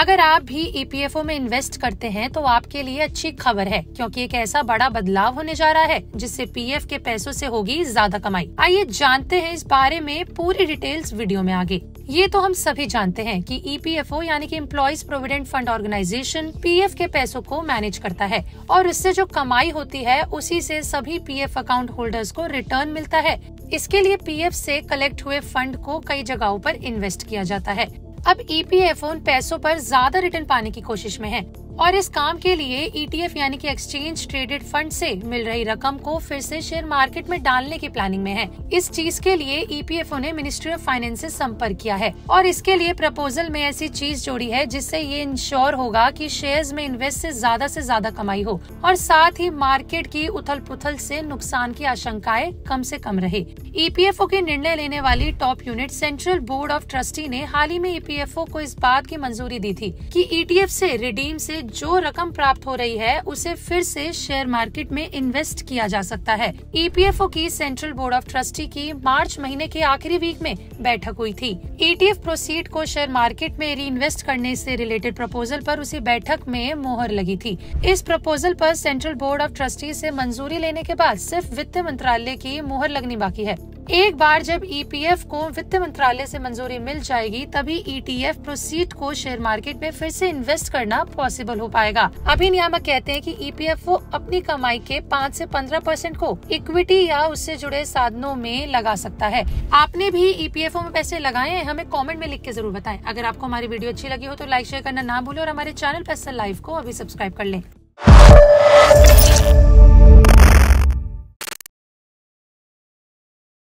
अगर आप भी ईपीएफओ में इन्वेस्ट करते हैं तो आपके लिए अच्छी खबर है, क्योंकि एक ऐसा बड़ा बदलाव होने जा रहा है, जिससे पीएफ के पैसों से होगी ज़्यादा कमाई। आइए जानते हैं इस बारे में पूरी डिटेल्स वीडियो में आगे। ये तो हम सभी जानते हैं कि ईपीएफओ यानी कि employees provident fund organisation PF के पैसों को मैनेज करता है, और इससे जो कमाई होती है, उसी से सभी पीएफ अकाउंट होल्डर्स को रिटर्न मिलता है। इसके लिए पीएफ से कलेक्ट हुए फंड को कई जगहों पर इन्वेस्ट किया जाता है। अब ईपीएफओ उन पैसों पर ज़्यादा रिटर्न पाने की कोशिश में है और इस काम के लिए ईटीएफ यानी कि एक्सचेंज ट्रेडेड फंड से मिल रही रकम को फिर से शेयर मार्केट में डालने की प्लानिंग में है। इस चीज़ के लिए ईपीएफओ ने मिनिस्ट्री ऑफ़ फाइनेंस से संपर्क किया है और इसके लिए प्रपोजल में ऐसी चीज़ जोड़ी है जिससे ये इंश्योर होगा कि शेयर्स में इन्वेस्ट से ज़्यादा से ज़्यादा कमाई हो और साथ ही मार्केट की उथल पुथल से नुकसान की आशंकाएँ कम से कम रहे। ईपीएफओ के निर्णय लेने वाली top unit central board of trustee ने हाल ही में ईपीएफओ को इस बात की मंजूरी दी थी कि ईटीएफ से रिडीम से जो रकम प्राप्त हो रही है, उसे फिर से शेयर मार्केट में इन्वेस्ट किया जा सकता है। ईपीएफओ की सेंट्रल बोर्ड ऑफ़ ट्रस्टी की मार्च महीने के आखिरी वीक में बैठक हुई थी। ईटीएफ प्रोसीड को शेयर मार्केट में री इन्वेस्ट करने से रिलेटेड प्रपोजल पर उसी बैठक में मोहर लगी थी। इस प्रपोजल पर सेंट्रल बोर्ड ऑफ़ ट्रस्टी से मंजूरी लेने के बाद सिर्फ़ वित्त मंत्रालय की मोहर लगनी बाकी है। एक बार जब ईपीएफ को वित्त मंत्रालय से मंजूरी मिल जाएगी, तभी ईटीएफ प्रोसीड को शेयर मार्केट में फिर से इन्वेस्ट करना पॉसिबल हो पाएगा। अभी नियामक कहते हैं कि ईपीएफओ अपनी कमाई के 5 से 15 परसेंट को इक्विटी या उससे जुड़े साधनों में लगा सकता है। आपने भी ईपीएफओ में पैसे लगाए हैं, हमें कॉमेंट में लिख के ज़रूर बताएँ। अगर आपको हमारी वीडियो अच्छी लगी हो तो लाइक शेयर करना ना भूलें और हमारे चैनल पर लाइव को अभी सब्सक्राइब कर लें।